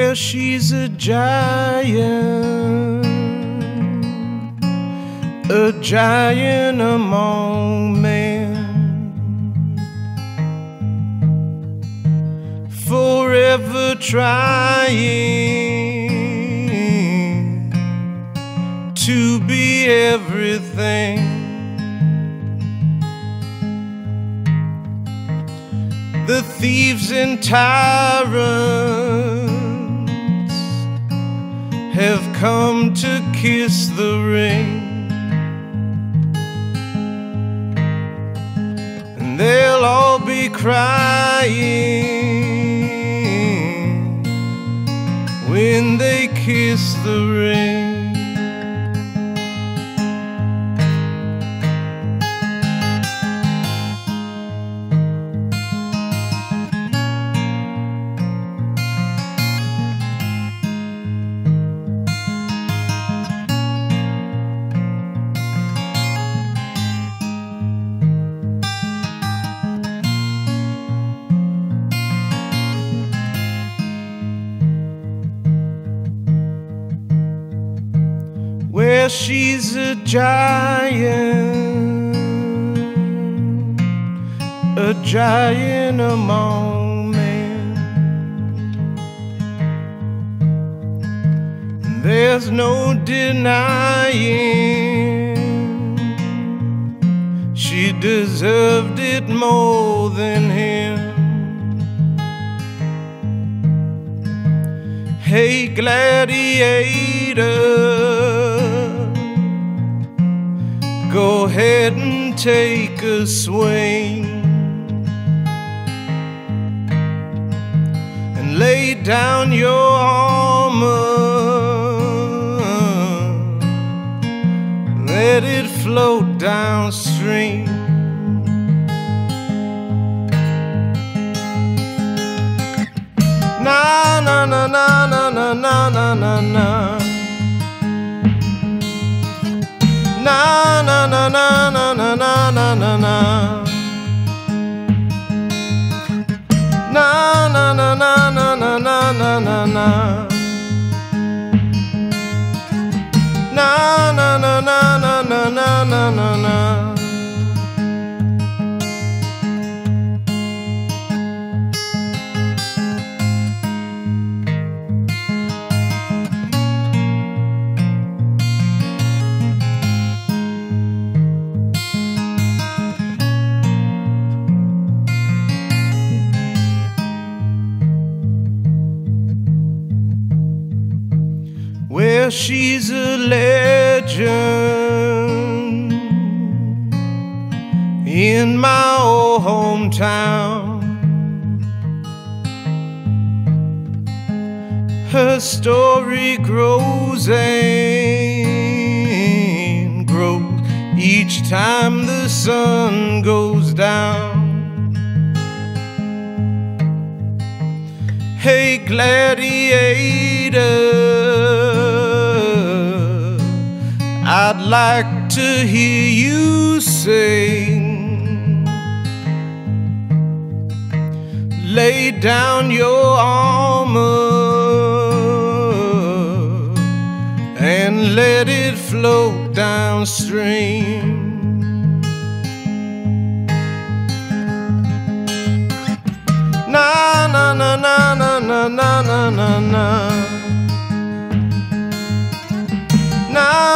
where she's a giant, a giant among men, forever trying to be everything. the thieves and tyrants have come to kiss the ring. And they'll all be crying when they kiss the ring. Where she's a giant, a giant among men. There's no denying she deserved it more than him. Hey, gladiator, and take a swing and lay down your armor, let it float downstream. Na na na na na na na na. Krishna where she's a legend in my old hometown. Her story grows and grows each time the sun goes down. Hey, gladiator, I'd like to hear you sing. Lay down your armor and let it float downstream. Na na na na na na na na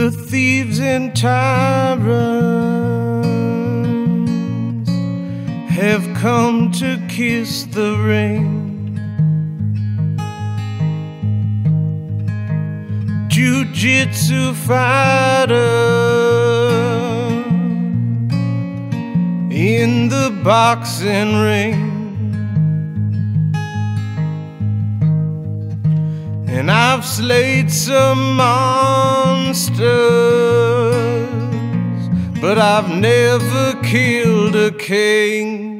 the thieves and tyrants have come to kiss the ring. Jiu-jitsu fighter in the boxing ring. I've slayed some monsters, but I've never killed a king.